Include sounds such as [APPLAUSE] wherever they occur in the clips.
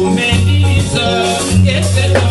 nous allons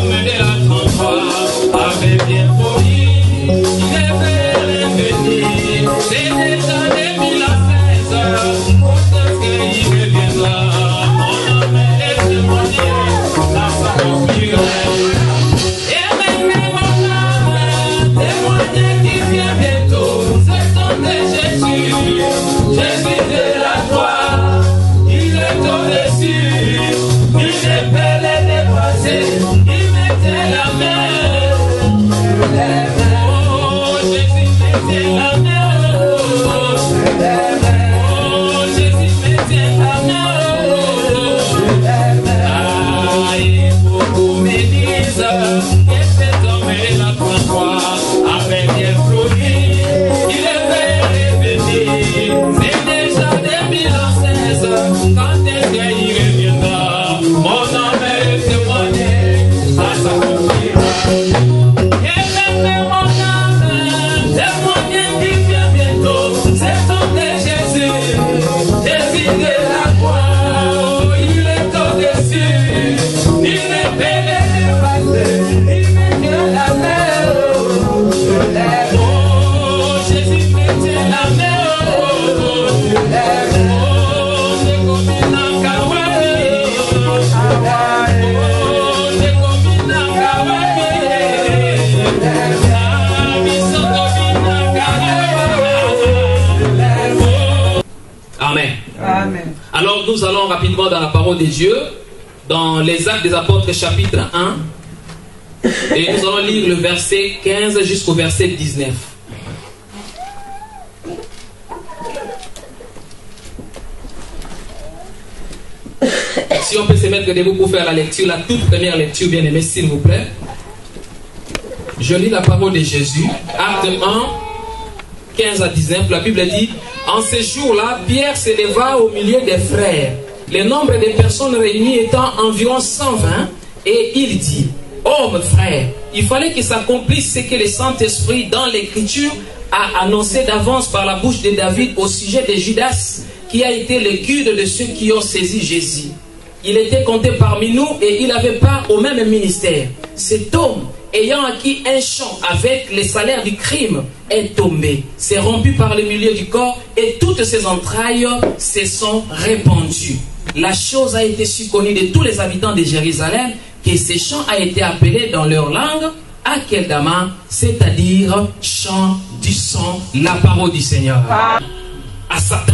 rapidement dans la parole de Dieu, dans les actes des apôtres chapitre 1, et nous allons lire le verset 15 jusqu'au verset 19. Si on peut se mettre debout pour faire la lecture, la toute première lecture, bien aimé, s'il vous plaît. Je lis la parole de Jésus, acte 1, 15 à 19. La Bible dit En ce jour-là, Pierre s'éleva au milieu des frères, le nombre des personnes réunies étant environ 120, et il dit Hommes, frères, il fallait qu'il s'accomplisse ce que le Saint-Esprit, dans l'Écriture, a annoncé d'avance par la bouche de David au sujet de Judas, qui a été le guide de ceux qui ont saisi Jésus. Il était compté parmi nous et il avait part au même ministère. Cet homme, ayant acquis un champ avec les salaires du crime, est tombé, s'est rompu par le milieu du corps et toutes ses entrailles se sont répandues. La chose a été su connue de tous les habitants de Jérusalem que ce chant a été appelé dans leur langue Akeldama, c'est-à-dire chant du sang, la parole du Seigneur. À Satan.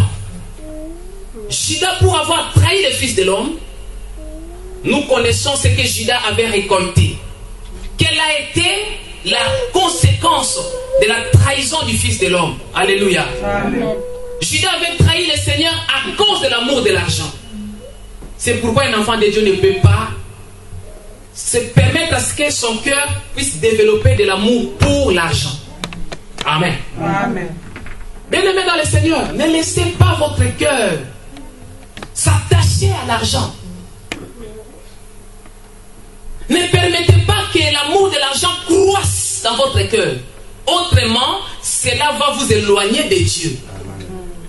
Judas, pour avoir trahi le Fils de l'homme, nous connaissons ce que Judas avait récolté. Quelle a été la conséquence de la trahison du Fils de l'homme? Alléluia. Judas avait trahi le Seigneur à cause de l'amour de l'argent. C'est pourquoi un enfant de Dieu ne peut pas se permettre à ce que son cœur puisse développer de l'amour pour l'argent. Amen. Amen. Bien-aimés dans le Seigneur, ne laissez pas votre cœur s'attacher à l'argent. Ne permettez pas que l'amour de l'argent croisse dans votre cœur. Autrement, cela va vous éloigner de Dieu.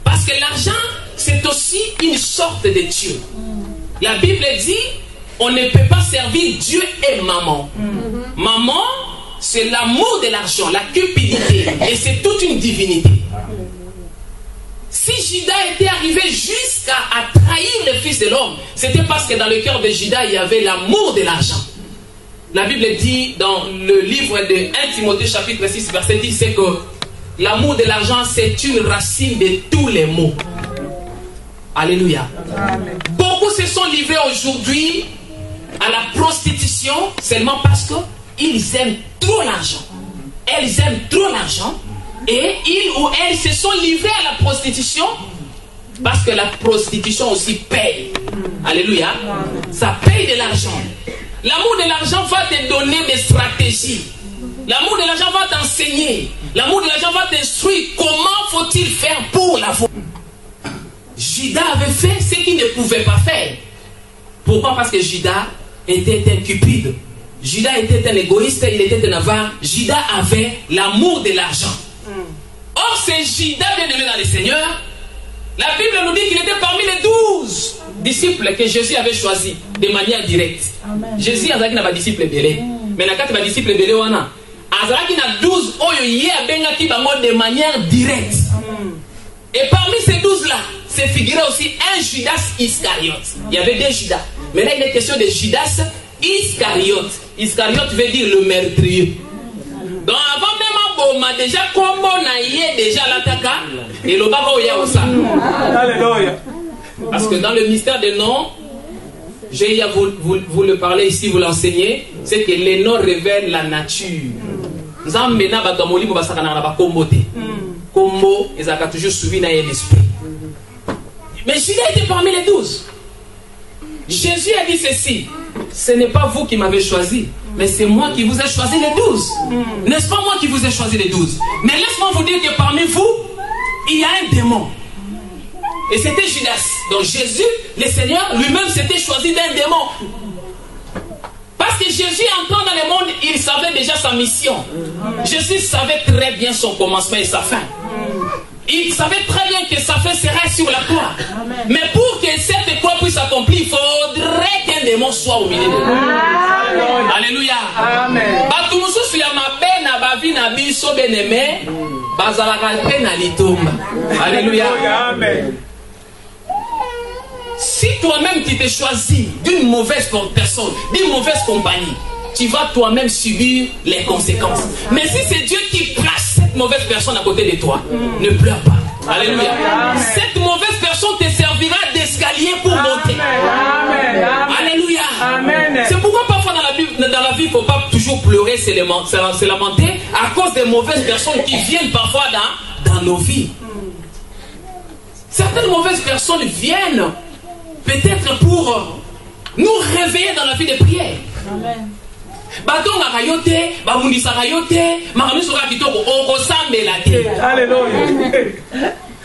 Parce que l'argent, c'est aussi une sorte de Dieu. La Bible dit, on ne peut pas servir Dieu et maman. Maman, c'est l'amour de l'argent, la cupidité. [LAUGHS] Et c'est toute une divinité. Si Judas était arrivé jusqu'à à trahir le Fils de l'homme, c'était parce que dans le cœur de Judas, il y avait l'amour de l'argent. La Bible dit dans le livre de 1 Timothée chapitre 6 verset 10, c'est que l'amour de l'argent, c'est une racine de tous les maux. Alléluia. Amen. Sont livrés aujourd'hui à la prostitution seulement parce qu'ils aiment trop l'argent. Elles aiment trop l'argent et ils ou elles se sont livrés à la prostitution parce que la prostitution aussi paye. Alléluia. Ça paye de l'argent. L'amour de l'argent va te donner des stratégies. L'amour de l'argent va t'enseigner. L'amour de l'argent va t'instruire comment faut-il faire pour l'avoir. Judas avait fait ce qu'il ne pouvait pas faire. Pourquoi? Parce que Judas était un cupide. Judas était un égoïste, il était un avare. Judas avait l'amour de l'argent. Or, c'est Judas bien aimé dans le Seigneur. La Bible nous dit qu'il était parmi les douze. disciples que Jésus avait choisi de manière directe. Jésus azalaki na badisciple ebele mais na kati badisciple ebele wana azalaki na 12 oyo ye abengaki bango de manière directe et parmi ces 12 là c'est figuré aussi un Judas Iscariote il y avait deux Judas mais là il est question de Judas Iscariote. Iscariote veut dire le meurtrier. Donc avant même aboma déjà kombo na ye déjà alataka elobaka oya osala Alléluia. parce que dans le mystère des noms, j'ai à vous, vous, vous le parler ici, vous l'enseignez, c'est que les noms révèlent la nature. Nzambe na bato ya molimo basakanaka na bakombo te. Kombo ezalaka toujours suivi ye l'esprit mais Judas était parmi les douze Jésus a dit ceci ce n'est pas vous qui m'avez choisi mais c'est moi qui vous ai choisi les douze n'est-ce pas moi qui vous ai choisi les douze? Mais laisse-moi vous dire que parmi vous il y a un démon et c'était Judas. Donc Jésus, le Seigneur, lui-même s'était choisi d'un démon. Parce que Jésus entrant dans le monde, il savait déjà sa mission. Jésus savait très bien son commencement et sa fin. Il savait très bien que sa fin serait sur la croix. Mais pour que cette croix puisse s'accomplir, il faudrait qu'un démon soit au milieu de nous. Alléluia. Amen. bato mosusu ya mabe na bavi na biso beneme bazalaka mpe na litomba alleluya Amen. si toi-même tu t'es choisi d'une mauvaise personne, d'une mauvaise compagnie, tu vas toi-même subir les conséquences. Mais si c'est Dieu qui place cette mauvaise personne à côté de toi, ne pleure pas. Alléluia. Amen. Cette mauvaise personne te servira d'escalier pour monter. Amen. Amen. Alléluia. Amen. C'est pourquoi parfois dans la, Bible, dans la vie, il ne faut pas toujours pleurer, se lament- se se lamenter à cause des mauvaises personnes qui viennent parfois dans, dans nos vies. Certaines mauvaises personnes viennent peut-être pour nous réveiller dans la vie de prière. Batongaka yo te babundisaka yo te makambo nyonso kaka kitoko okosambela te Alléluia.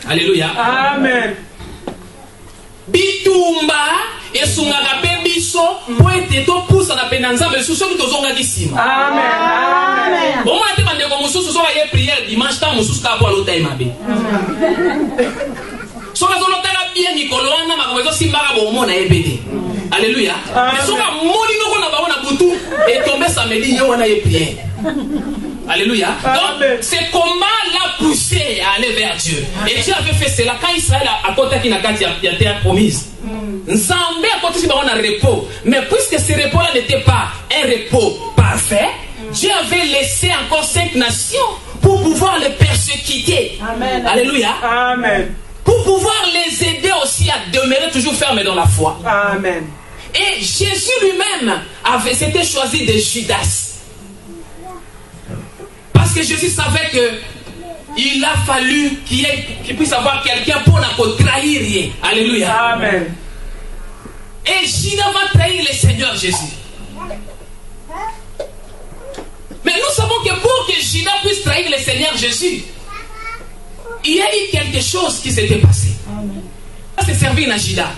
alleluya [LAUGHS] Amen. bitumba esungaka mpe biso mpo ete topusana mpe na nzambe lisusu soki tozongaki nsima Amen. Amen. omona te bandeko mosusu soki aye priere dimanche ntango mosusu kaka po alota ye mabe soki azolotaka bien mikolo wana makambo ezosimbaka bomona ye mpe te alleluya Amen. mais soki amoni noko na bango na butu etombe samedi ye wana ye priere Alléluia. Donc, ce combat l'a poussé à aller vers Dieu. Et Dieu avait fait cela quand Israël a qu'à dire terre promise. A un repos. Mais puisque ce repos-là n'était pas un repos parfait, Dieu avait laissé encore cinq nations pour pouvoir les persécuter. Amen. Alléluia. Amen. Pour pouvoir les aider aussi à demeurer toujours fermes dans la foi. Amen. Et Jésus lui-même avait s'était choisi de Judas. Parce que Jésus savait que il a fallu qu'il puisse avoir quelqu'un pour la trahir. Alléluia. Amen. Et Judas va trahir le Seigneur Jésus. Mais nous savons que pour que Judas puisse trahir le Seigneur Jésus, il y a eu quelque chose qui s'était passé. Ça s'est servi à Judas.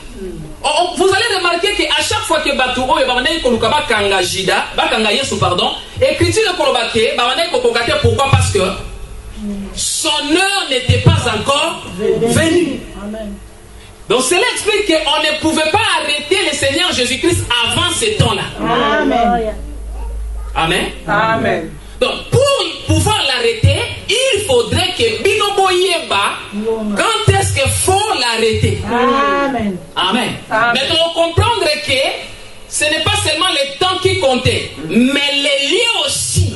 Oh, oh, Vous allez remarquer qu'à chaque fois que Batou oyo babandaki koluka bakanga Judas, bakanga Yesu pardon, écriture de kolobake, babandaki kokoka te pourquoi? Parce que son heure n'était pas encore venue. Donc cela explique qu'on ne pouvait pas arrêter le Seigneur Jésus-Christ avant ce temps-là. Amen. Amen. Amen. Donc pour pouvoir l'arrêter, il faudrait que Binobo Yeba, quand est-ce qu'il faut l'arrêter? Amen. Amen. Amen. Mais donc comprendre que ce n'est pas seulement le temps qui comptait, mais les lieux aussi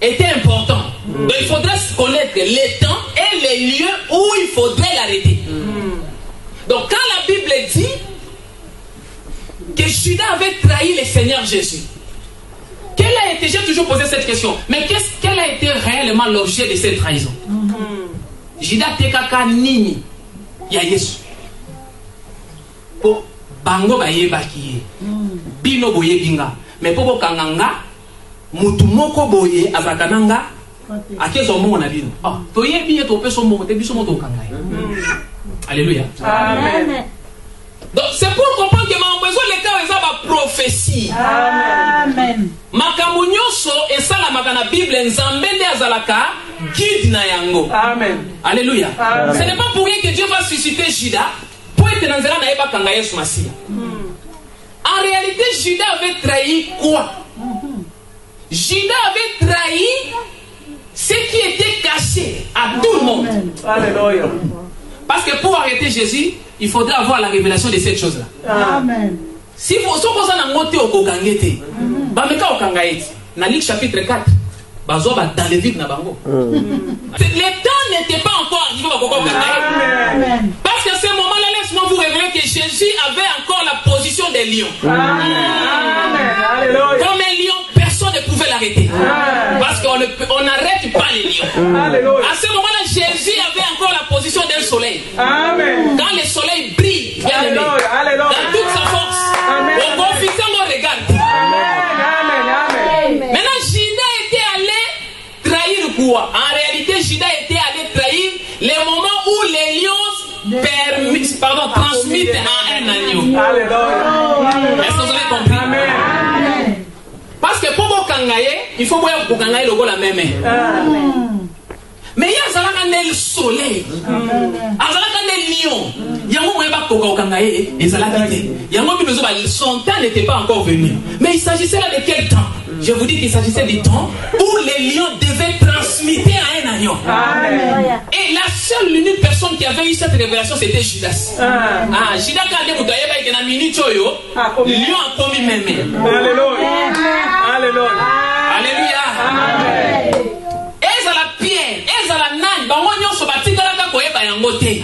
étaient importants. Donc il faudrait connaître les temps et les lieux où il faudrait l'arrêter. Donc quand la Bible dit que Judas avait trahi le Seigneur Jésus, quel a été, j'ai toujours posé cette question, mais qu'est-ce, quel a été réellement l'objet de cette trahison? Judas tekaka nini ya Yesu. Po bango bayebaki ye. Bino boyebi nga. Me mpo bokanga nga mutu moko boye azalaka na nga akezwa mbongo na bino. Ah, toyebi ye topesa mbongo te biso mo tokanga ye. Alléluia Amen. donc c'est pour ezoleka eza Amen. makambo nyonso esalamaka na bible nzambe nde azalaka guide na yango Amen. alléluia Amen. ce n'est pas pour rien que dieu va susciter judas po ete na nzela na ye bakanga yesu masiya en réalité judas avait trahi quoi? Judas avait trahi ce qui était caché à tout le monde Alléluia. parce que pour arrêter jésus il faudrait avoir la révélation de cette chose là Amen. Si soki oza nango te okokanga ye te bameka okanga ye te na luc chapitre 4 bazwa ba- dans le vide na bango le temps n'était pas encore arrivé bakoka okanga ye parce que à ce moment là laisse-moi vous révéler que jésus avait encore la position des lions. Comme un lion personne ne pouvait l'arrêter. Parce qu'on ne peut- on n'arrête pas les lions. Alléluia. à ce moment là jésus avait encore la position d'un soleil. Quand le soleil brille bien aimé. Dans toute sa Alléluia. Est-ce que vous avez compris? Amen. Parce que pour Bokangaye, il faut voir Bokangaye le la même main. Mais il y a le soleil. Lion. Koka Bokangaye et Zalaka te. Yango bi besoin son temps n'était pas encore venu. Mais il s'agissait là de quel temps? Je vous dis qu'il s'agissait du temps où les lions devaient à un agneau. Amen. Et la seule personne qui avait eu cette révélation, c'était Judas. Ah. Ah, Judas quand il ayeba que na minute oyo, Ah, comme- lion a commis même. Alléluia. Alléluia. Alléluia. Amen. ezala pierre ezala nani bango nyonso batikalaka koyeba yango te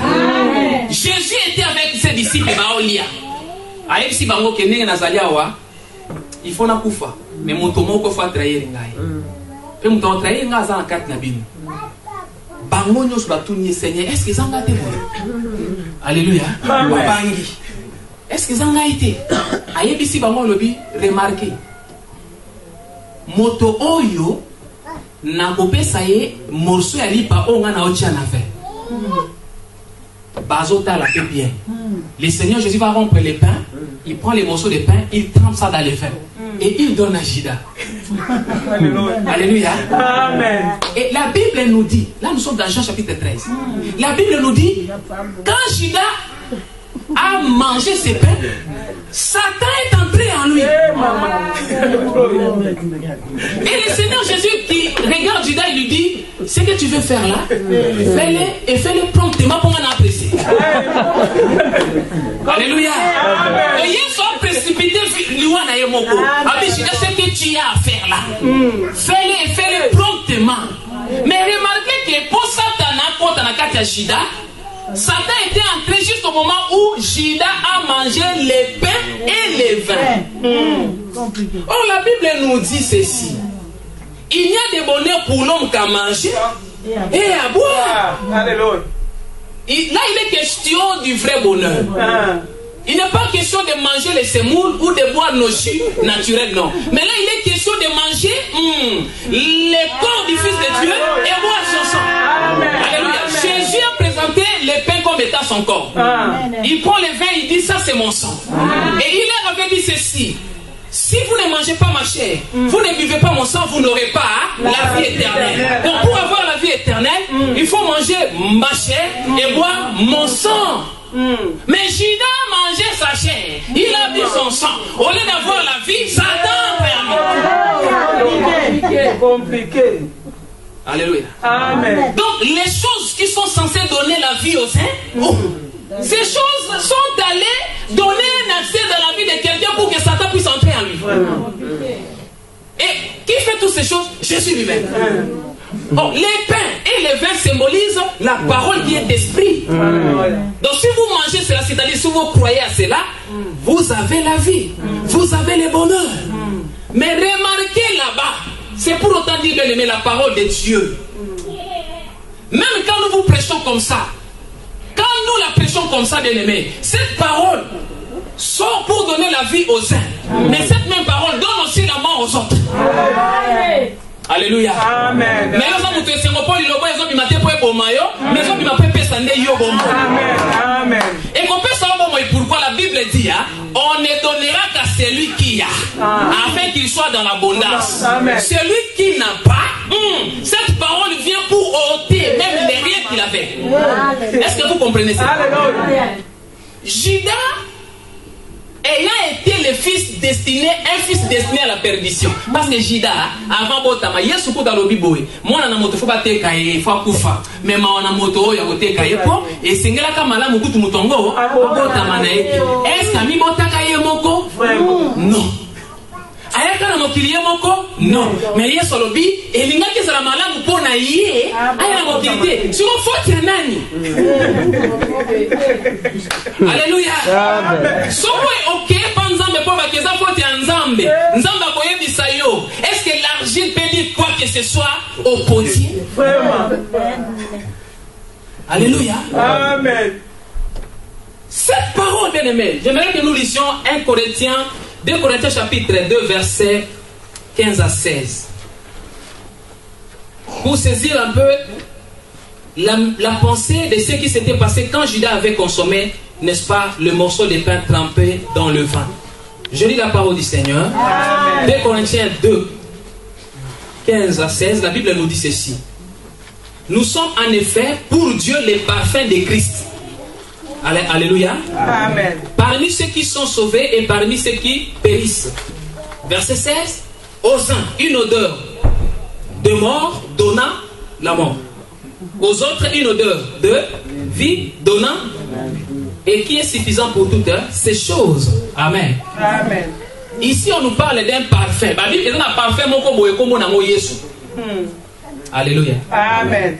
jésus était avec ses disciples baolia ayebisi bango ke ndenge nazali awa il faut nakufa me moto moko fo atrahir ngai mpe moto atrahir ngai aza na kati na bino bango nyonso batuni ye seigneur. Est ce que eza ngai te boye alleluya babangi est ce que eza ngai te ayebisi bango alobi remarke moto oyo nakopesa ye morceau ya lipa oyo ngai naotia na ver bazotala mpe bien. Le seigneur jésus va rompre les pains. Il prend les morceaux de pain il trempe ça dans le vin et il donne à Judas Alléluia. Amen. et la bible nous dit là nous sommes dans Jean chapitre 13 la bible nous dit quand Judas a mangé ses pains Satan est entré en lui Eh. Et le Seigneur Jésus qui regarde Judas, il lui dit Ce que tu veux faire là, fais-le et fais-le promptement pour m'en apprécier. Alléluia. Là, fais-le fais-le promptement. Mais remarquez que pour Satan, quand on a Judas, Satan était entré juste au moment où Judas a mangé les pains et les vins. Compliqué. Or, la Bible nous dit ceci. Il y a des bonheurs pour l'homme qu'à manger et à boire. Ah, là, il est question du vrai bonheur. Ah. Il n'est pas question de manger les semoules ou de boire nos jus naturels, non. Mais là, il est question de manger hmm, les corps du Fils de Dieu et boire son sang. Amen. Alléluia. Jésus a présenté les pains comme étant son corps. Ah. Il prend le vin, il dit ça c'est mon sang. Et il leur avait dit ceci. Si vous ne mangez pas ma chair, vous ne buvez pas mon sang, vous n'aurez pas la vie éternelle. Donc pour avoir la vie éternelle, il faut manger ma chair et boire mon sang. Mais Judas a mangé sa chair, il a bu son sang. Au lieu d'avoir la vie, Satan a permis. Compliqué. Compliqué. Alléluia. Amen. Donc les choses qui sont censées donner la vie aux saints, oh, ces choses sont allées donner un accès dans la vie de quelqu'un pour que Satan puisse entrer en lui. Et qui fait toutes ces choses? Jésus lui-même. Oh, les pains et les vins symbolisent la parole qui est esprit. Alléluia. Donc si vous mangez cela, c'est-à-dire si vous croyez à cela, vous avez la vie, vous avez le bonheur. Mais remarquez là-bas, c'est pour autant dire, bien aimé, la parole de Dieu. Même quand nous vous prêchons comme ça, quand nous la prêchons comme ça, bien aimé, cette parole sort pour donner la vie aux uns. Mais cette même parole donne aussi la mort aux autres. Alléluia. Amen. Mais là, moto esengo mpo liloba ezobima te mpo eboma yo mais ezobima mpe epesa nde yo bomoi Amen. Amen. ekopesa yo bomoi pourquoi la bible dit hein, on ne donnera qu'à celui qui a afin qu'il soit dans l'abondance celui qui n'a pas hum, cette parole vient pour ôter même les rien qu'il avait est-ce que vous comprenez ça? Judas ayant été le fils destiné, un fils destiné à la perdition. Parce que Judas, avant botama, yesu kuta lobi boye, mwana na moto fo bateka ye, fo akufa. Mais mawa na moto oyo akoteka ye po, esengelaka malamu kutu mutongo, botama na ye. Est-ce que ami botaka ye moko? Non. ayaka na mokili ye moko? Non. Mais yesu alobi elingaki ezala malamu mpo na ye aya na mokili te. Siko foti ya nani? [LAUGHS] Alleluya soko nzambe nzambe akoyebisa yo. Est ce que l'argile peut dire quoi que ce soit au potier alléluia. Amen. Cette parole, bien aimée, j'aimerais que nous lisions 1 Corinthiens, 2 Corinthiens chapitre 2, versets 15 à 16. Pour saisir un peu la, la pensée de ce qui s'était passé quand Judas avait consommé, n'est-ce pas, le morceau de pain trempé dans le vin. Je lis la parole du Seigneur. 2 Corinthiens 2, 15 à 16, la Bible nous dit ceci. Nous sommes en effet pour Dieu les parfums de Christ. Allé- Alléluia. Amen. Parmi ceux qui sont sauvés et parmi ceux qui périssent. Verset 16. Aux uns, une odeur de mort donnant la mort. Aux autres, une odeur de vie donnant et qui est suffisant pour toutes ces choses. Amen. Amen. Ici, on nous parle d'un parfum. La Bible est un parfum moko boye komo nango Yesu. Hmm. Alléluia. Amen.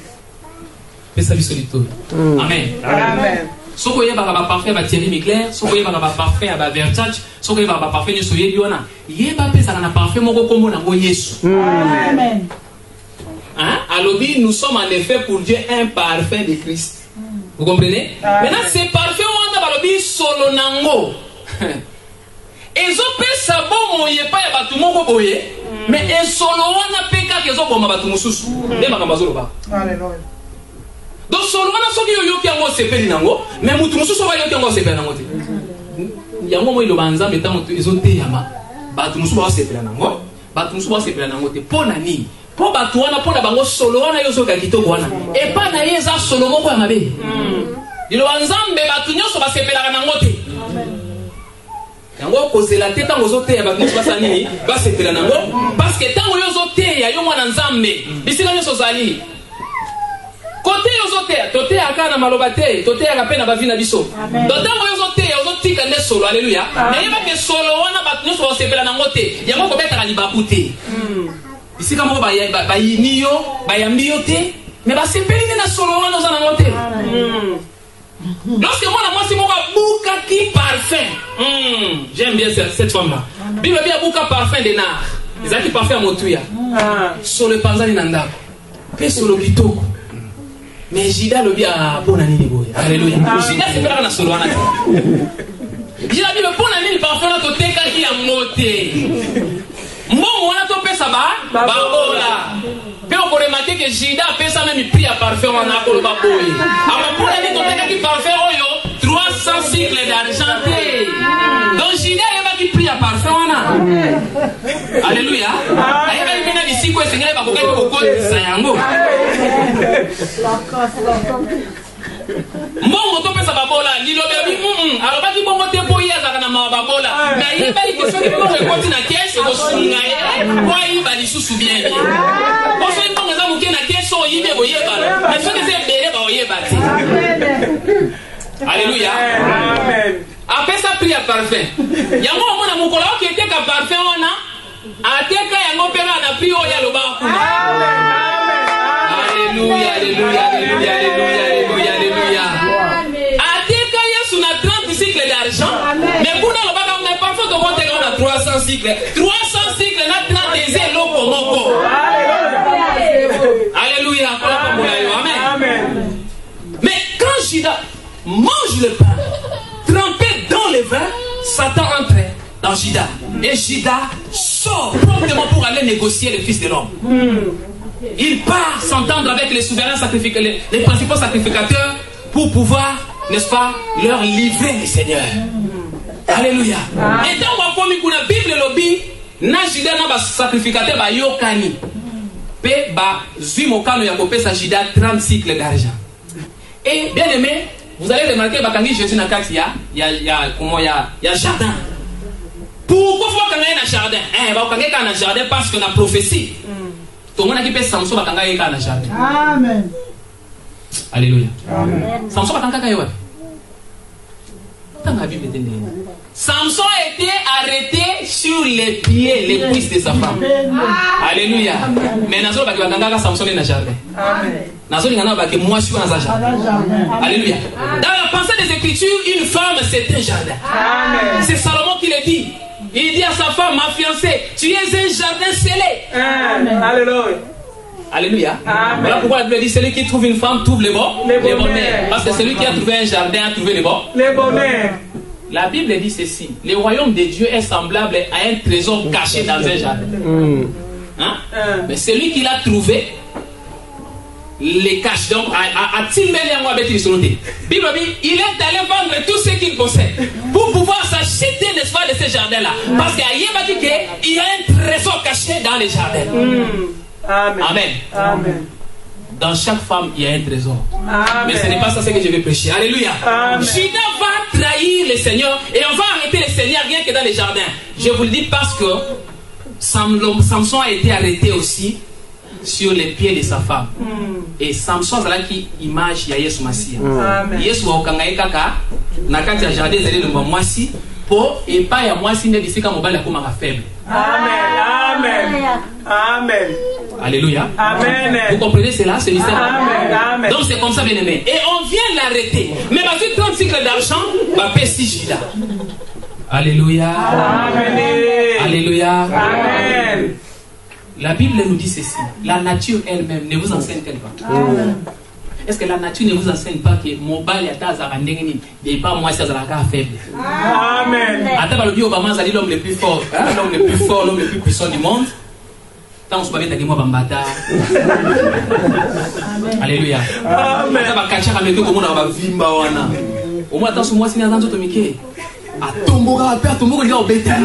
Pesa biso litoi. Amen. Amen. soki oyebaka baparfum ya bathierry micler soki oyebaka baparfum ya baverchach soki oyebaka baparfum nyonso oyebi wana yeba mpe ezala na parfum moko kombo nango yesu Amen. Hein? alobi nous sommes en effet pour dieu un parfum de christ vous comprenez? Amen. maintenant ce parfum balobi solo nango ezopesa bomoi epai ya bato moko boye mais esolo wana mpe kaka ezoboma bato mosusu. Nde makambo azoloba. Donc solo wana soki oyoki yango osepeli nango mais mutu mosusu oyo ayoki yango osepela nango te. Yango mo iloba nzambe ntango ezoteyama bato mosusu baosepela nango bato mosusu baosepela nango te. Mpo na nini? Mpo bato wana mpo na bango solo wana yo ozoyoka kitoko wana. Epai na ye eza solo moko ya mabe liloba nzambe bato nyonso basepelaka nango te. Yango kozela te ntango ozoteya bato nyonso basala nini? Basepela nango. Parce que ntango yo ozoteya yo mwana nzambe bisika nyonso ozali. Kote yo ozoteya toteyaka na maloba te toteyaka mpe na bavi na biso. To ntango yo ozoteya ozotika nde solo alleluya nayebake solo wana bato nyonso baosepela nango te yango kobetaka libaku te. Bisika moko bayini yo bayambi yo te me basepeli nde na solo wana oza nango te lorsque mwana mwasi moko abukaki parfum Hmm, j'aime bien cette, cette femme là bible bi abuka parfum de nar ezalaki parfum ya motuya Ah. solo epanzani na ndako mpe solo kitoko mais jida alobi "Ah, mpo na nini boye. Alleluya jida asepelaka na solo wana te jida bibe mpo na nini parfum wana totekaki yango te mbongo wana topesa ba babola mpe ke jida apesa meme prix ya parfum wana akoloba boye. Na nini totekaki parfum oyo 300 cycle d'argent te donc jida ayebaki prix ya parfum wana alleluya ayebaki mpena bisiko esengeli bakokaki kokotisa yango mbongo topesa babola. Lilobi abi "Mm, mm." alobaki bongo te mpo ye azalaka na mawa babola. Me ayebaki ke soki mbongo ekoti na kese ekosunga ye po ayiba lisusu bien oyibi ekoyebana me soki eza ebele baoyeba te alleluya Amen. apesa prix ya parfum yango omona mokolo oki eteka parfum wana ateka yango mpe kaka na prix oyo alobaka kuna. Alléluia, alléluia, alléluia, alléluia, alléluia, alléluia. ateka yesu na 30 cycle d'argent. Mais kuna alobaka me parfum tokoteka na 300 cycle 300 cycle na 30 eza eloko moko alléluia kola pambola yo amen Amen. mais quand Judas mange le pain trempé dans le vin, Satan entre dans Judas. Et Judas sort promptement pour aller négocier le Fils de l'homme. Il part s'entendre avec les souverains sacrificateurs, les, les principaux sacrificateurs, pour pouvoir, n'est-ce pas, leur livrer le Seigneur. Alléluia. Et dans ma famille, kuna Bible lobi, na Judas na ba sacrificateur ba yokani. Pe ba zui mokano ya kopesa Judas 30 cycles d'argent. Et bien aimé, vous allez remarquer bakangi jésus na kati ya ya ya comment ya ya jardin. Pourquoi faut bakanga ye na jardin? Eh bakanga kaka na jardin parce que na prophétie. Tomonaki mpe samson bakanga ye kaka na jardin. Amen. alléluia. Samson bakanga kaka ye wapi tanga bible te ndenge samson était arrêté sur les pieds les cuisses de sa femme. Alléluia. Mais nazolobaki bakangaka samson ye na jardin. Nazolinga na bake mwasi wana aza jardin alléluia dans la pensée des écritures une femme c'est un jardin Amen. c'est salomon qui le dit il dit à sa femme ma fiancée tu es un jardin scellé Amen. Alléluia. Alléluia. Amen. Voilà pourquoi la Bible dit celui qui trouve une femme trouve les bons, Les les bonheurs. Parce que celui qui a trouvé un jardin a trouvé les bons. Les bonheurs. La Bible dit ceci le royaume de Dieu est semblable à un trésor caché dans un jardin. Hein? Mais celui qui l'a trouvé les cache. Donc, à- à- à lisolo te. Bible dit il est allé vendre tout ce qu'il possède pour pouvoir s'acheter, n'est-ce pas, de ce jardin-là. Parce qu'il y a un trésor caché dans les jardins. Hmm. Amen. Amen. Amen. Dans chaque femme, il y a un trésor. Amen. Mais ce n'est pas ça ce que je vais prêcher. Alléluia. Judas va trahir le Seigneur et on va arrêter le Seigneur rien que dans les jardins. Je vous le dis parce que Sam- Samson a été arrêté aussi sur les pieds de sa femme. Et Samson azalaki image ya Yesu Masiya. Amen. Yesu aokanga ye kaka na kati ya jardin ezali elongo ya mwasi mpo epai ya mwasi nde bisika mobali akomaka faible. Amen. Amen. Amen. Alléluia. Vous Amen. comprenez cela, ce mystère? Amen. Amen. Donc c'est comme ça, bien aimé. Et on vient l'arrêter. Mais parce que 30 cycles d'argent, va payer 6 Judas. Alléluia. Amen. Alléluia. Amen. La Bible nous dit ceci. La nature elle-même ne vous enseigne-t-elle pas Est-ce que la nature ne vous enseigne pas que mobile ata azalaka ndenge nini? Et pas moi si azalaka faible. Amen. ata balobi obama azali l'homme le plus fort hein, l'homme le plus fort l'homme le plus puissant du monde. Ntango mosusu babetaki mwa bambata. Omona ata so mwasi ne aza nzoto mike atombokaka mpe atomboka lika obeta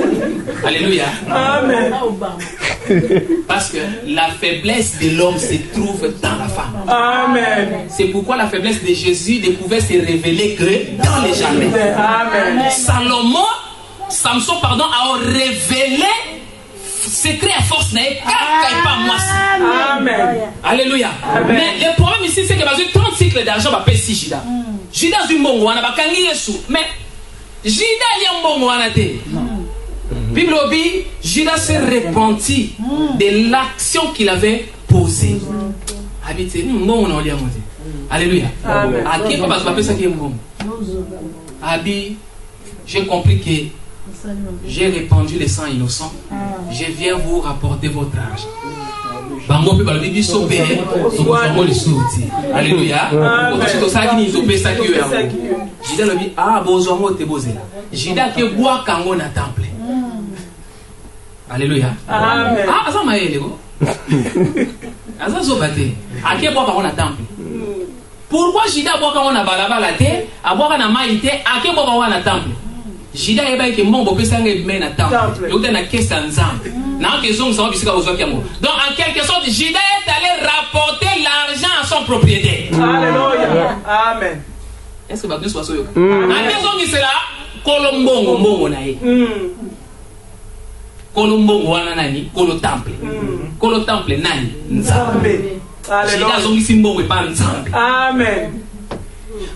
[LAUGHS] alleluya Amen. parce que la faiblesse de l'homme se trouve dans la femme Amen. c'est pourquoi la faiblesse de Jésus ne pouvait se révéler que dans les jardins Amen. Salomon, Samson, pardon, a révélé secret à force n'a pas pas moi. Amen. Alléluia. Amen. Mais le problème ici, c'est que parce que 30 cycles d'argent va payer 6 Judas. Judas du mbongo wana bakangi Yesu. Mais Judas il y a mbongo wana te. Bible Judas s'est repenti de l'action qu'il avait posée. Habité, mbongo na olia mote. Alléluia. Mbongo. Abi, j'ai compris que j'ai répandu le sang innocent. Je viens vous rapporter votre argent. Bango mpe balobi biso mpe tokozwango lisusu ti alleluya otosi tosalaki nini topesaki yo yango. Jida alobi a bozwango te bozela. Jida ake bwaka yango na temple. Alleluya Amen. Ah, aza mayele ko [LAUGHS] aza zoba te. Ake bwaka yango na temple. Pourquoi jida abwaka yango na balabala te? Abwaka na mai te ake bwaka yango na temple jida ayebaki ke mbongo bopesa yango ebimai na temple Temple. euta na kesi ya nzambe nayoka ezongisa ngo bisika ozwaki yango. Donc en quelque sorte jida est allé rapporter l'argent à son propriétaire. Alléluia. Amen. est ce que bato nyonso ate ezongisela kolo mbongo mbongo na ye. Hmm. kolo mbongo wana nani? Kolo temple kolo temple nani? Nzambe. Amen. jida azongisi mbongo epa nzambe. Amen.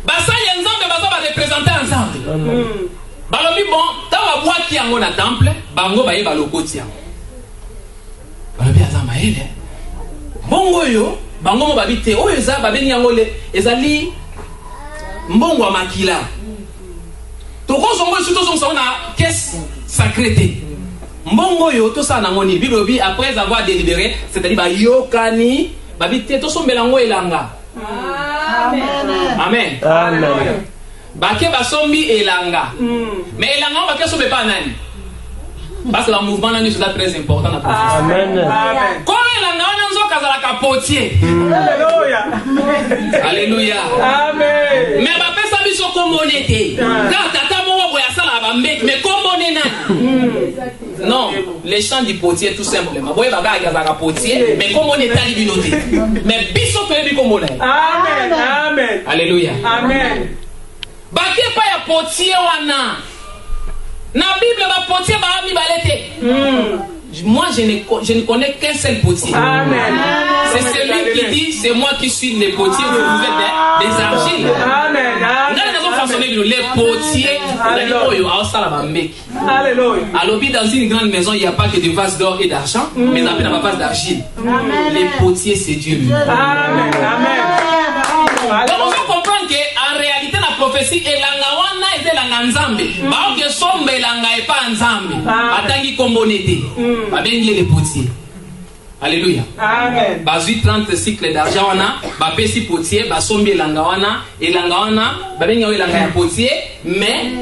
basali ya nzambe baza barepresente ya nzambe. Balobi bon ntango babwaki yango na temple bango bayeba lokoti yango. Balobi aza mayele mbongo oyo bango mo babi te oyo eza babengi yango le ezali mbongo ya makila. Tokozongo esu tozongisa yango na kese sacré te. Mbongo oyo tosala nango nini bilobi après avoir délibéré c'est-à-dire bayokani babi te tosombela yango elanga. Amen. Alléluia. Bake basombi elanga Hmm. mais elanga ngo bake sombe epa nani? Parce que bamouvement na nyonso eza très important na prophétie Amen. Amen. kono elanga wana nzoka azalaka potier Alléluia. alleluya Amen. mais bapesa biso kombone te kaka tata moko boye asalaka bambeki mais kombone nani? Non, les champs du potier tout simplement. Boye baba akazaka potier, mais comme on est à l'ibinoté. Mais biso toyebi kombo na ye. Amen. Bake pa ya potier wana. Na Bible ba potier ba mibale te. Mm. Moi je ne, co- je ne connais qu'un seul potier. Amen. C'est celui qui dit c'est moi qui suis le potier, vous êtes des, des argiles. Amen. ngai nazo façonner bino le potier? Nani oyo aosala bambeki Alléluia. alobi dans une grande maison il n'y a pas que de vases d'or et d'argent mais ape na bavase d'argile le potier c'est dieu. Amen. Prophétie elanga wana eza elanga nzambe. Baoke somba elanga epa nzambe. Batangi kombone te babengi ye le potier alléluia Amen. bazwi 30 cycle d'argent wana bapesi potier basombi elanga wana. Elanga wana babengi yango elanga ya potier mais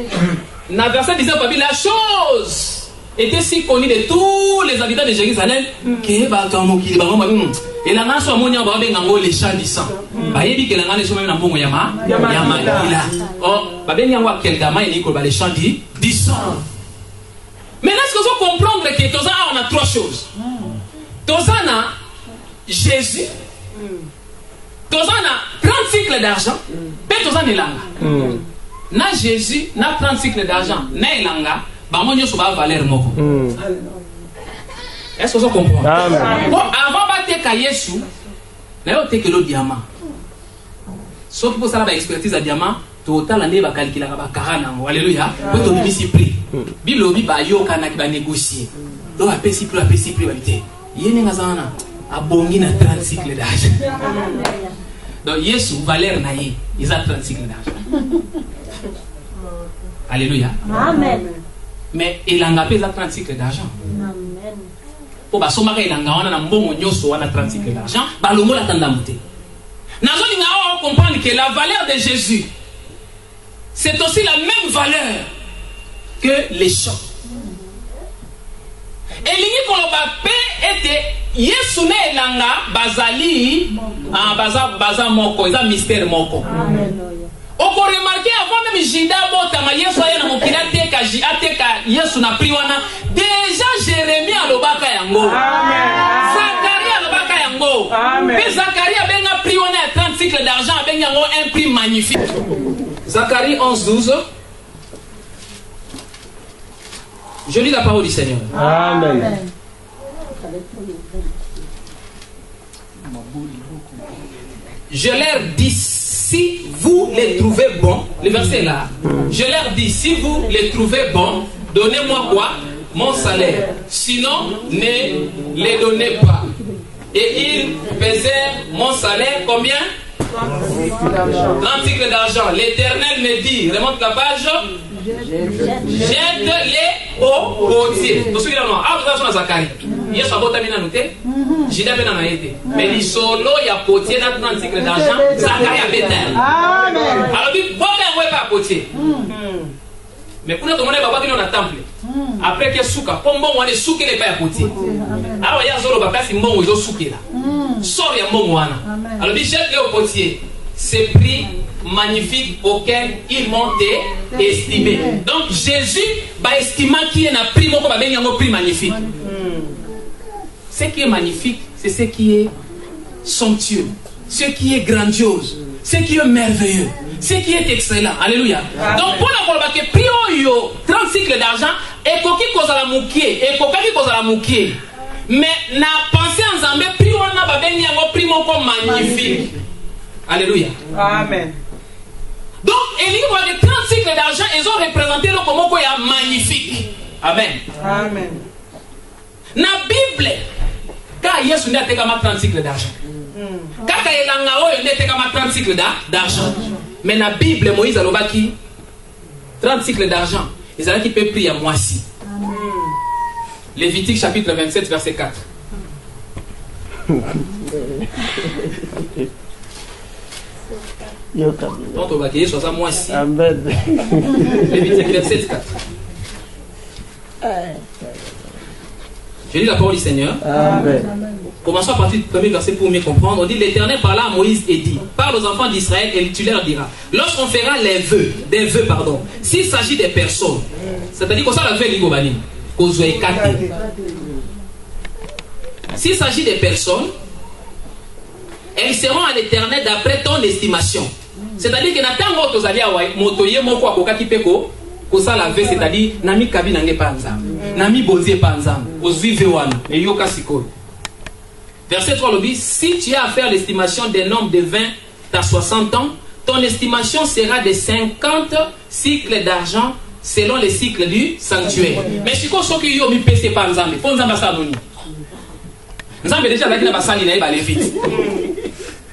na verset 19 babi la chose était si connue de tous les habitants de jérusalem ke bato ya mokili bango babi "Hmm, elanga so amoni yango babenga yango le champ du sang bayebi ke elanga neso meme na mbongo ya ma- Ya makila. Oh, babengi yango akelgama elingi koloba le champ du sang maintenant ce que ozo comprendre ke toza awa na trois choses. Toza na jésus. Toza na 30 cycle d'argent. Mpe toza na elanga na jésus na 30 cycle d'argent na elanga bango nyonso baa valeur moko est ce que comprendre Amen. po avant bateka yesu na ye otekela diamant. Soki posala baexpertise ya diamant totala nde bakalikilaka bakara nango alleluya po tobimisi prix bible obi bayokanaki banégocie do apesi prix apesi prix babi te ye ndenge aza wana abongi na 30 cycle d'argent donc yesu valeur na ye eza 30 cycle d'argent alleluya Amen. mais elanga mpe eza 30 cycle d'argent. Amen. Mpo elanga wana na mbongo nyonso wana 30 cycle d'argent balongolaka ndambo te nazolinga la valeur de jésus c'est aussi la même valeur que les champs. Elingi koloba mpe ete yesu na elanga bazali ah, baza, moko mystère moko. Okoremarke avant même juda abotama. Yesu aye na mokili ateka ateka yesu na pri wana. Deja jérémi alobaka yango. Zakari alobaka yango. Mpe zakari abenga pri wana ya 30 cycle d'argent abengi yango un prix magnifique. Zacharie 11 12 je lis la parole du seigneur. Amen. Je leur dis, si vous les trouvez bons, le verset là, je leur dis, si vous les trouvez bons, donnez-moi quoi Mon salaire. Sinon, ne les donnez pas. Et ils pesèrent mon salaire combien 30 cycles d'argent. L'éternel me dit, remonte la page, potier. tosoki nano awa toza so na zakari yesu abotami nanu te juda mpe nano ye te mais lisolo ya potier na 30 cycle d'argent zakari Amen. alobi boka yango epa ya potier mais kuna tomona ye babwaki no na temple. Après ke suka mpo mbongo wana esukela epai ya potier awa ye azoloba kasi mbongo ezosukela sor ya mbongo wana alobi jette au potier. Ce prix magnifique auquel ils m'ont estimé. Donc jésus na prix moko babengi yango prix magnifique. Ce qui est magnifique c'est ce qui est somptueux. Ce qui est grandiose. Ce qui est merveilleux. Ce qui est excellent. Alléluia. Donc mpona koloba ke prix oyo 30 cycle d'argent ekoki kozala mokie ekokaki kozala mokie mais na pensé ya nzambe prix wana babengi yango prix moko magnifique. Alléluia. Amen. Donc elingi kola ke 30 cycle d'argent ezoreprésente eloko moko ya magnifique. Amen. Amen. na bible kaka yesu atekama 30 cycle d'argent. Elanga oyo nde etekama 30 cycle d'a- d'argent. Mais na bible moïse alobaki 30 cycle d'argent. Ezalaki mpe prix ya mwasi lévitique chapitre 27 verset 4 [LAUGHS] yoka. Donc tolobaki yesu aza mwasi amen lévitique 27 4 je lis la parole du seigneur. Amen. Commençons à partir du premier verset pour mieux comprendre. On dit L'Éternel parla à Moïse et dit Parle aux enfants d'Israël et tu leur diras Lorsqu'on fera les vœux, des vœux, pardon, s'il s'agit des personnes, c'est-à-dire qu'on ça la fait l'igobani. ekate s'il s'agit des personnes elles seront à l'éternel d'après ton estimation c'est-à-dire que na ntango oyo tozali awa moto ye moko akokaki mpe ko kosala ve c'est-à-dire na mikabi na nge mpa nzambe. Na mibonzi epa nzambe. Eyoka sikoyo. Verset 3 lobi si tu as à faire l'estimation des nombres de 20 à 60 ans ton estimation sera de 50 cycles d'argent selon les cycles du sanctuaire. Mais sikoyo soki yo mipesi epa nzambe mpo nzambe nzambe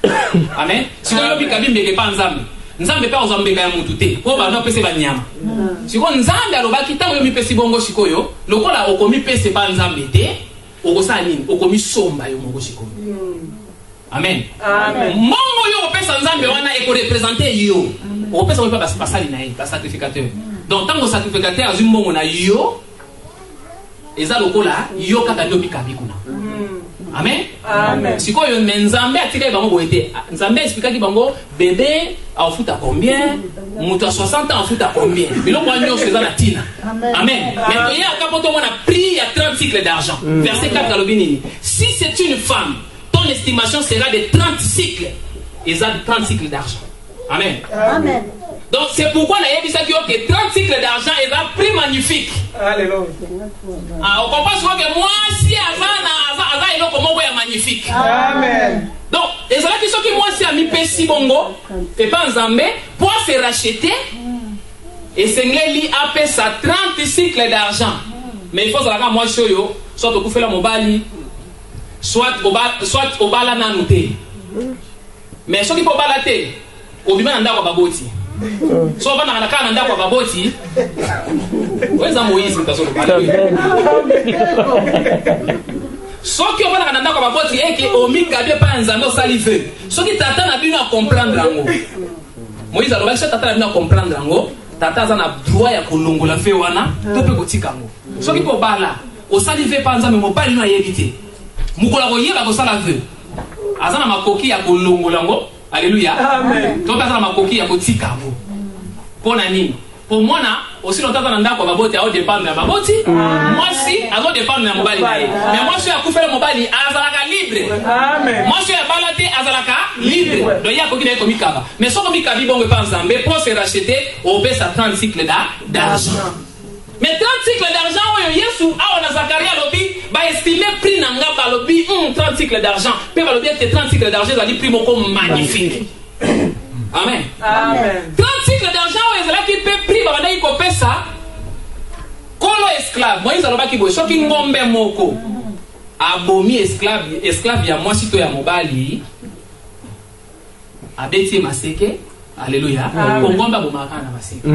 [COUGHS] amen. Sikoyo yo mikabi mbeke epa nzambe. Nzambe mpe akozwa mbeka ya motu te mpo bando apesi banyama sikoyo nzambe alobaki ntango yo mipesi bongo sikoyo lokola okomipesa epa nzambe te okosala nini okomisomba yo moko sikoyo. Amen. Amen. mbongo oyo opesa nzambe wana ekorepresente yo. Okopesa mpe basali na ye basacrificateur donc ntango sacrificateur azwi mbongo na yo eza lokola yo kaka nde omikabi kuna amen? Amen. sikoyo me nzambe atikaki bango boye te. Nzambe explikaki bango bebe aofuta combien? Moto ya 60 ans afuta combien? Biloko wana nyonso eza na ntina amen. Me toyaka mpo tomona prix ya 30 cycle d'argent. Verset 4 alobi nini? Si c'est une femme ton estimation sera de 30 cycles. Eza 30 cycles d'argent. Amen. Amen. Donc c'est pourquoi nayebisaki yo ke 30 cycles d'argent eza prix magnifique. Alléluia. Ah, okomprend sikoyo ke mwasi aza na aza, aza eloko moko ya magnifique. Amen. donc ezalaki soki mwasi amipesi bongo epa nzambe mpo ase rachete esengeli apesa 30 cycle d'argent. Mais il faut ozalaka mwasi oyo soit okufela mobali soit oba- soit obala nanu te mais soki mpo obala te obima na ndako baboti so obandaka na kaka na ndako ya baboti oyo eza moïse mutazoloba soki obandaka na ndako ya baboti eke omikabi epai ya nzambe osali ve soki tata na bino akomprendre yango moïse alobaki so tata na bino akomprendre yango tata aza na droit ya kolongola ve wana to mpe kotika yango soki mpe obala osali ve mpa nzambe mobali no ayebi te. Mokolo akoyeba kosala ve aza na makoki ya kolongola yango alleluya Amen. to mpe aza na makoki ya kotika yango mpo na nini po mwana osi longtemps aza na ndako ya baboti aodépendre ya baboti mwasi azodépendre ya mobali na ye mais mwasi oyo akufela mobali azalaka libre. Mwasi oyo abala te azalaka libre. Donc ye akoki na ye komikaba mais soko mikabi bongo epa nzambe mpo se rachete opesa 30 cycle da- d'argent mais 30 cycle d'argent oyo yesu awa na zakaria alobi baestime prix na nga balobi mm, 30 cycle d'argent. Mpe balobi ete 30 cycle d'argent ezali prix moko magnifique. Amen. Amen. 30 cycle d'argent oyo ezalaki mpe prix babandaki kopesa kolo esclave moïse alobaki boye soki ngombe moko abomi esclave, esclave ya mwasi to ya mobali abeti ye maseke alleluya po ngombe abomaka kaka na maseke.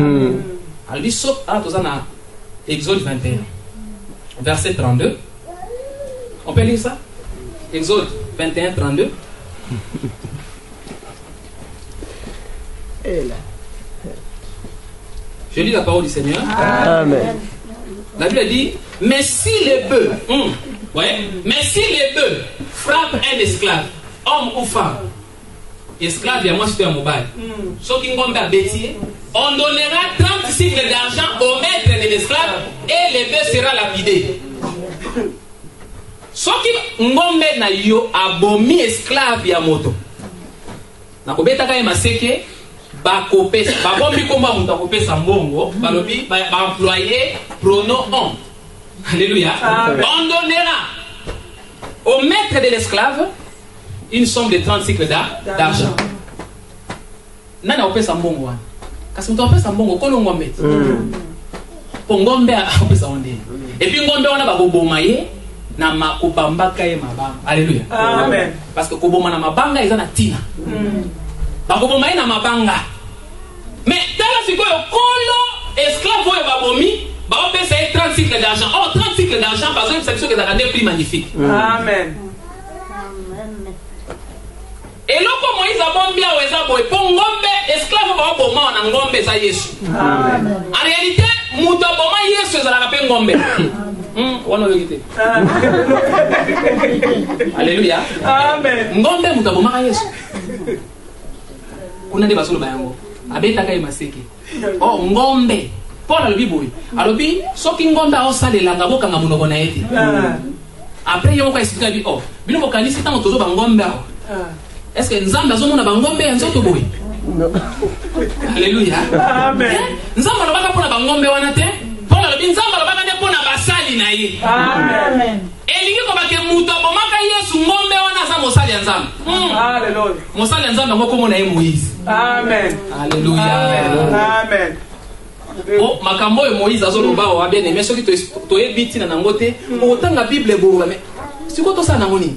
Alobi so awa toza na exode 21 verset 32 on peut lire ça? Exode 21 32 je lis la parole du seigneur. Amen. La Bible dit, mais si les bœufs, hum, ouais, mais si les bœufs frappent un esclave, homme ou femme, esclave, il y a moi, je suis un mobile. Ngombe a bêtier, on donnera 30 cycles d'argent au maître de l'esclave et les bœufs sera lapidé. soki ngombe na yo abomi esclave ya moto nakobetaka ye maseke bakopesa babombi kombo ya moto akopesa mbongo balobi ba- baemploye prono on alléluia. On donnera au maître de l'esclave une somme de 30 cycles d'a- d'argent. Nani akopesa mbongo wana? Kasi moto akopesa mbongo kolo ngombe te po ngombe akopesa [LAUGHS] ngo ndeni. Epuis ngombe wana bakoboma ye na ma- kobambaka ye mabanga. Alleluya Amen. parce que koboma na mabanga eza na ntina bakoboma ye na mabanga. Mais tala sikoyo kolo esclave oyo babomi baopesa ye 30 cycle d'argent. Or 30 cycle d'argent bazoyebisa biso ezalaka nde prix magnifique. Amen. Eloko moïse abombi awa eza boye. Mpo ngombe esclave baoboma awa na ngombe eza yesu. En réalité moto aboma yesu ezalaka mpe ngombe. Hmm, wana oyoki te. Alleluya Amen. ngombe moto abomaka yesu. Kuna nde bazoloba yango. Abetaka ye maseke. O ngombe. Paul alobi boye. Alobi soki ngombe aosalelanga bokanga monoko na ye te. Ah. après ye moko aexplike abi o bino bokanisi ntango tozo bangombe awa. Ah. Est ce que nzambe azomona bangombe ya nzoto boye? Alleluya Amen. nzambe alobaka mpona bangombe wana te? Paul alobi nzambe alobaka nde mpona basali na ye. Amen. elingi kobake moto abomaka yesu ngombe wana aza mosali ya nzambe. Mm. Hallelujah. mosali ya nzambe yango komona ye moïse. Amen. alleluya Amen. o makambo oyo moïse azoloba awa bien aimé soki to- toyebi ntina nango te okotanga bible eboba me sikoyo tosala nango nini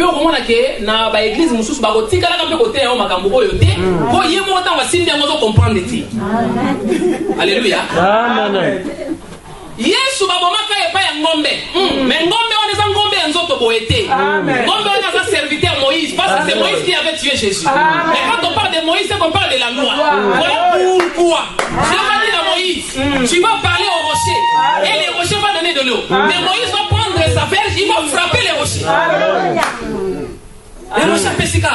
mpe okomona ke na baeglize mosusu bakotikalaka mpe koteya yango makambo oyo te. Mpo ye moko ntango asindi yango ozokomprendre te alleluya Amen. yesu babomaka epai ya ngombe. Mm, mais ngombe wana eza ngombe ya nzoto boye te. Ngombe wana aza serviteur moïse. Parce que c'est moïse qui avait tué jésus. Mais quand on parle de moïse c'est qu'on parle de la loi. Voilà. Pourquoi? Dieu va dire à moïse. Tu vas parler au rocher. Et les rochers vont donner de l'eau. Mais moïse va prendre sa verge il va frapper les rochers. Les rochers apesika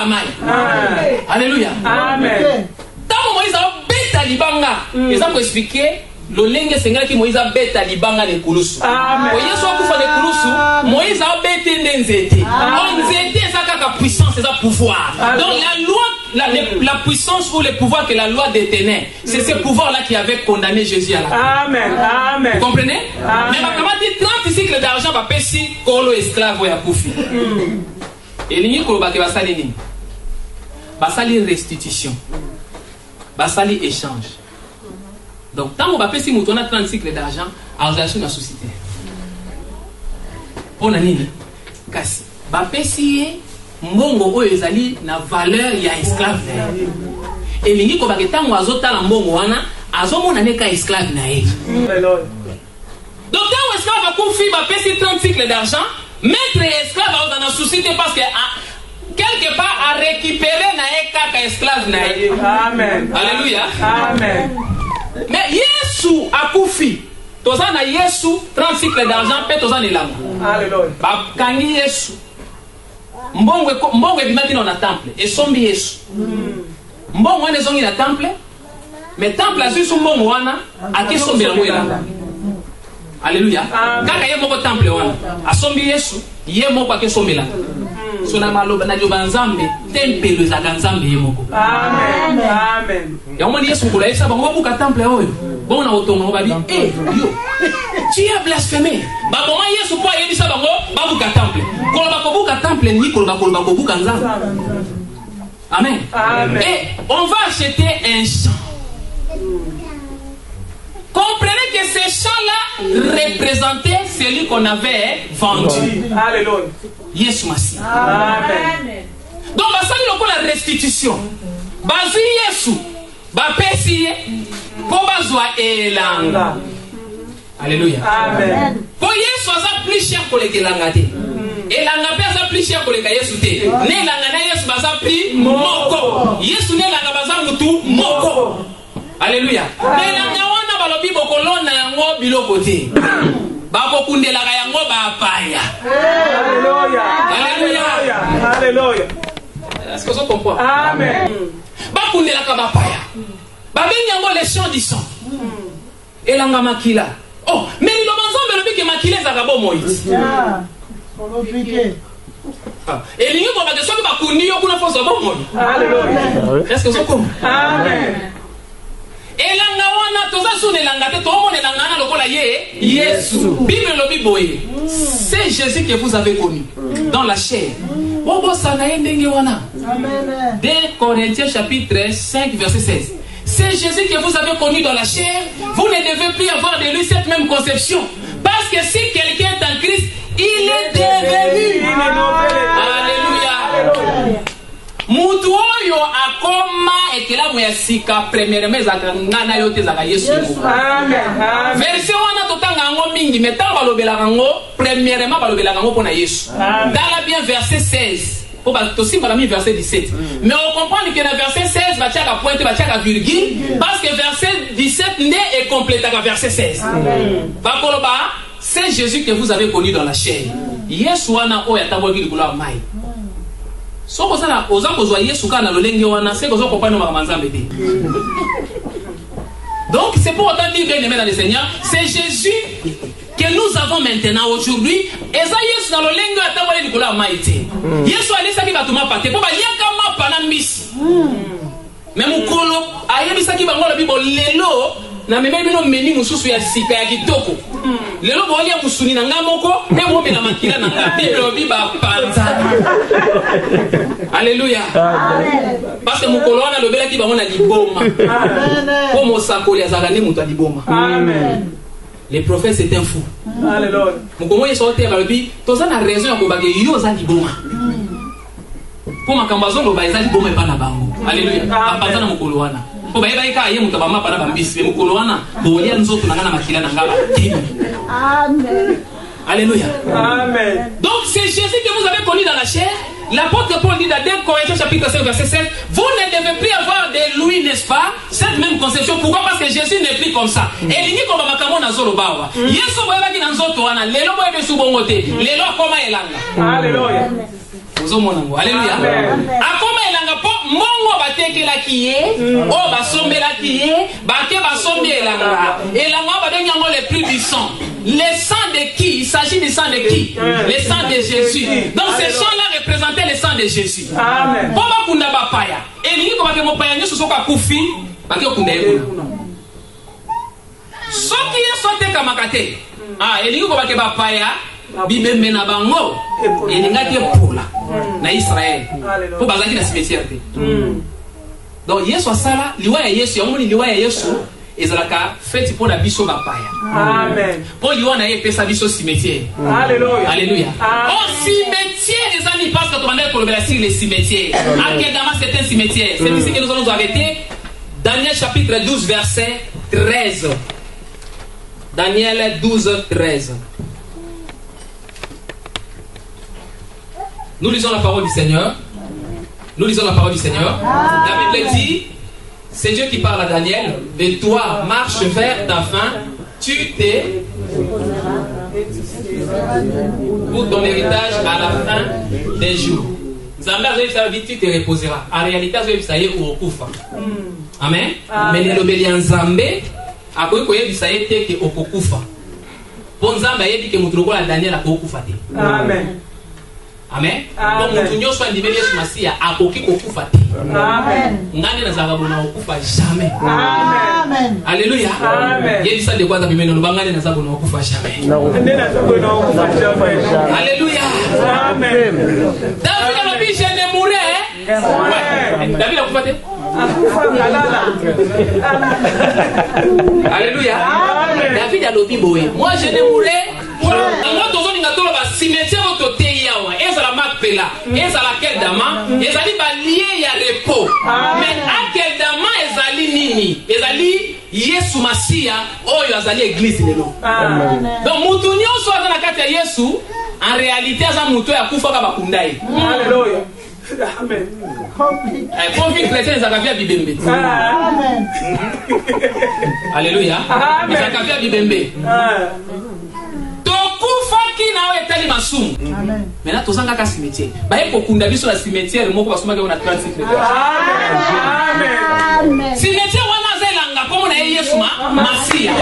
alléluia. Amen. ntango moïse abeta libanga. Eza koexplike lolenge esengelaki moïse abeta libanga na ekulusu Amen. po yesu akufa na ekulusu moïse abete nde nzete. O nzete puissance eza pouvoir. Donc la loi la, puissance ou le pouvoir que la loi détenait c'est ce pouvoir là qui avait condamné jésus à la croix. Amen. Amen. Vous comprenez? Amen. mais bakamati 30 cycle d'argent bapesi kolo esclave oyo akufi elingi koloba ke basali nini? Basali restitution. Basali échange. Donc ntango bapesi moto wana 30 cycle d'argent azalaki na mpo na nini kasi bapesi ye mbongo oyo ezali na valeur ya esclave na ye. Elingi kobaka ntango azotala mbongo wana azomona ne ka esclave na ye. Donc ntango esclave akufi bapesi 30 cycle d'argent. Maître ya esclave aoza na susi te parce que a- quelque part arécupéré na ye kaka esclave na ye. Amen. mais yesu akufi. Toza na yesu 30 cycle d'argent mpe toza na Hallelujah. bakangi yesu mbongo mbongo ebimaki na na temple esombi yesu. Mbongo wana ezongi na temple mais temple azwi so mbongo wana akesombi yango elanga alleluya kaka ye moko temple wana asombi yesu ye moko akesombelanga so na maloba na liloba ya nzambe ezalaka nzambe ye moko. Yango moni yesu mokolo ayebisa bango babuka temple oyo. Bongo na kotonga ngo babi e yo tu as blasphémé. Baboma yesu mpo ayebisa bango babuka temple. Koloba kobuka temple ni koloba koloba kobuka nzambe. Amen. Amen. et on va acheter un champ comprenez que ce champ-là représentait celui qu'on avait vendu. Hallelujah. yesu masi Amen. donc basali lokola restitution. Bazwi yesu bapesi ye mpo bazwa elanga. Alleluya Amen. mpo yesu aza plus cher koleka elanga te. Elanga mpe aza plus cher koleka yesu te. Na elanga na yesu baza plus moko. Yesu na elanga baza mutu moko. Alleluya na elanga balobi bokolona yango biloko te. Bakokundelaka yango bapaya. Bakundelaka bapaya. Babengi yango les champs du sang. Elanga makila. Oh mais liloba nzambe elobi ke makila ezalaka bomoi Ah, elingi kobake soki bakundi yo kuna fosa bomoi que ozokoma Amen. Elanga wana toza su na elanga te toomona elanga wana lokola ye. Yesu. Bible elobi boye. C'est jésus que vous avez connu dans la chair. Bobosana ye ndenge wana. 2 Corinthiens chapitre 5 verset 16 c'est Jésus que vous avez connu dans la chair vous ne devez plus avoir de lui cette même conception. Parce que si quelqu'un est en Christ il est devenu. Alléluia. Mutu oyo akoma ekelamu ya sika premièrement ezalaka nga na yo te ezalaka yesu version wana totanga yango mingi me ntango balobelaka yango premièrement balobelaka yango mpo na yesu tala bien verset 16 po ba- tosimbaka mi verset 17 mais ocomprendre ke na verset 16 batiaka pointe batiaka virgule parce que verset 17 nde ekompletaka verset 16 bakoloba c'est jésus que vous avez connu dans la chair. Yesu wana oyo atambolaki likolo ya mai soki ozala oza kozwa yesu kaka na lolenge wana se koza kopani makambo ya nzambe te. [LAUGHS] Donc c'est pour autant dire bien aimé dans le Seigneur, c'est Jésus que nous avons maintenant aujourd'hui. Eza yesu na lolenge oyo atamboli likolo ya mai te. Yesu alisaki bato mapa te mpo baliaka mapa na mbisi me mokolo ayebisaki bango alobi bo lelo namemeli bino meni mosusu ya sika ya kitoko. Lelo boolia mosuni na ngai moko mpe bomela makila na ngai bible lobi bapanza alleluya parce mokolo wana alobelaki bango na liboma. Mpo mosakoli azalaka nde moto ya liboma. Le prophète c'est un fou. Mokongo yesu aoteka alobi toza na raison ya kobaka yo oza liboma. Mpo makambo azoloba eza liboma epa na bango. Alleluya bapanza na mokolo wana mpo bayebaki kaka ye moto bamapa na bambisi. Me mokolo wana bolia nzoto na ngai na makila na ngai bakimi Amen. alléluia Amen. donc c'est jésus que vous avez connu dans la chair. L'apôtre paul dit dans 2 corinthiens chapitre 5 verset 7 vous ne devez plus avoir de lui n'est-ce pas? Cette même conception. Pourquoi? Parce que jésus n'est plus comme ça. Elingi koba makambo nazoloba awa yesu boyebaki na nzoto wana. Lelo boyebi esu bongo te. Lelo akoma elanga. Alléluia. alleluya Amen. Mbongo batekelaki ye oyo basombelaki ye bake basombi elanga elanga oyo babengi yango le prix du sang. Le sang de qui? Il s'agit du sang de qui? Le sang de jésus. Donc ce sang là représentait le sang de jésus. Amen. mpo bakunda bapaya. Elingi kobake mopaya nyonso soko akufi bake okunda ye kuna. Soki yesu atekamaka te ah, elingi kobake bapaya bibembe na bango elingaki epola na israele mpo bazalaki na cimetière te donc yesu asala liwa ya yesu yango moni liwa ya yesu ezalaka feti mpo na biso bapaya Amen. mpo liwa na ye epesa biso cimetière Alléluia. Alléluia. Amen. Oh, cimetière, parce que m'as kolobela sur les cimetières. Akedama, c'est un cimetière. C'est ici que nous allons nous arrêter. Daniel chapitre 12, verset 13. Daniel 12, 13. Nous lisons la parole du Seigneur. Nous lisons la parole du Seigneur. La Bible dit, c'est Dieu qui parle à Daniel. Et toi, marche vers ta fin. Tu t'es pour ton héritage à la fin des jours. nzambe azoyebisa yobi tu te reposeras en réalité azoyebisa ye okokufa amen me lelobeli ya nzambe akoki koyebisa ye te ke okokufa mpo nzambe ayebi ke moto lokola daniel akokufa te Amen. Amen. Mpo motu nyonso andimeli yesu masiya akoki kokufa te Amen. ngai nde nazalaka bona kokufa jamais Amen. alleluya Amen. yebisa ndeko aza pembeni oloba ngai nde naza bona kokufa jamais alleluya Amen. david alobi je ne mourrai david akufa te. Amen. David alobi boye. Moi je ne mourrai. Yango tozolinga toloba cimetière oyo toteyi awa ezala mapela ezala keldama ezali balie ya repos. Mais akeldama ezali nini? Ezali yesu masiya oyo azali eglise lelo. Amen. donc mutu nyonso aza na kati ya yesu en réalité aza mutu oyo akufaka bakunda ye. Amen. Eh, convict chrétien ezalaka via bibembe. Ah. alleluya Amen. ezalaka via bibembe. Ah. Tokufaki na oyo etali masumu mena tozangaka cimetière. Baye kokunda biso na cimetière moko basomaki yango na 36 Amen. Amen. cimetière wana aza elanga nkombo na ye yesu ma masiya